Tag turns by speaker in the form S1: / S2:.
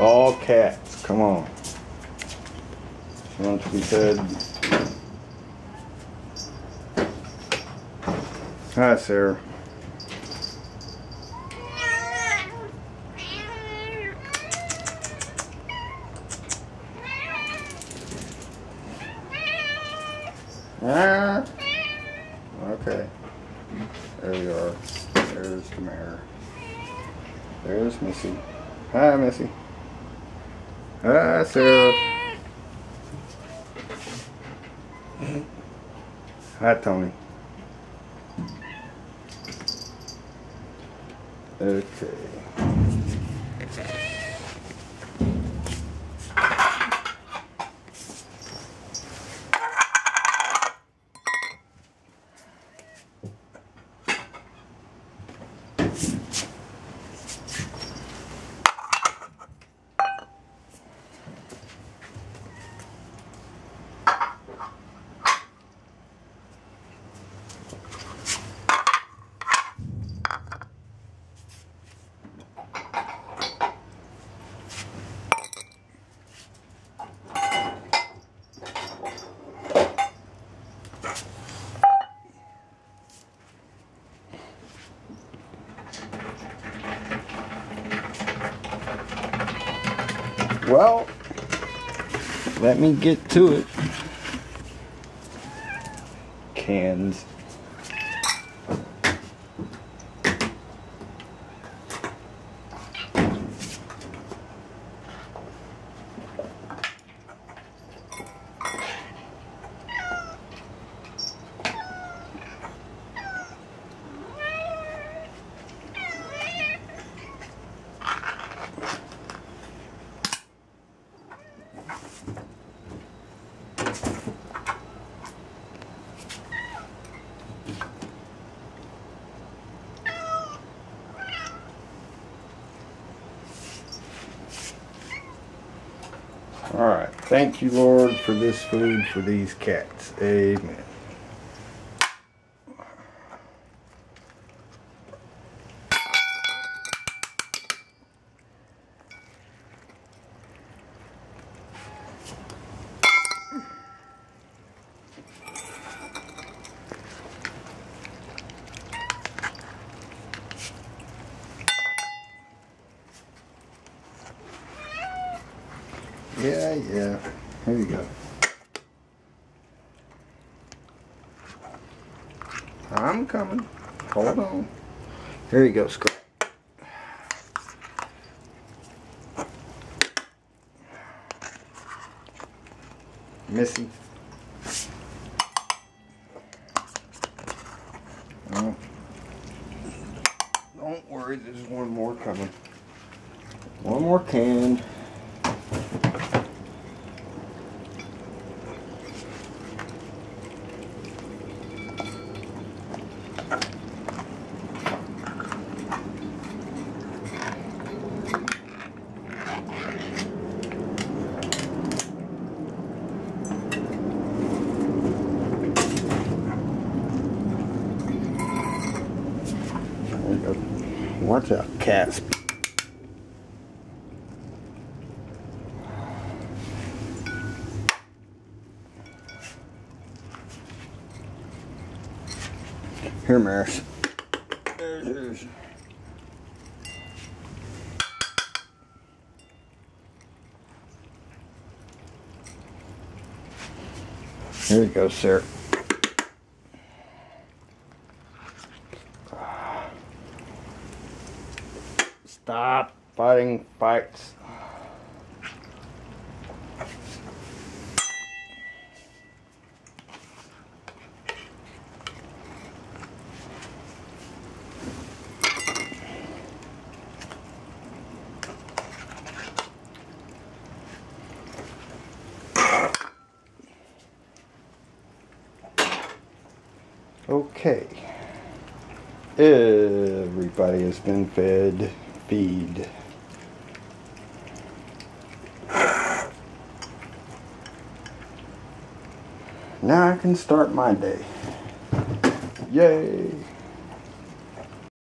S1: All cats, come on. She wants to be fed. Hi, Sarah. Ah. Okay. There you are. There's the mare. There's Missy. Hi, Missy. Hi, Sarah. Hi, Tony. Okay. Well, let me get to it. Cans. All right. Thank you, Lord, for this food for these cats. Amen. Yeah, yeah. Here you go. I'm coming. Hold on. Here you go, Scrap. Missy. Oh. Don't worry, there's one more coming. One more can. Watch out, cats. Here, Maris. There's yours. Here you go, sir. Stop fighting fights. Okay. Everybody has been fed. Feed. Now I can start my day. Yay!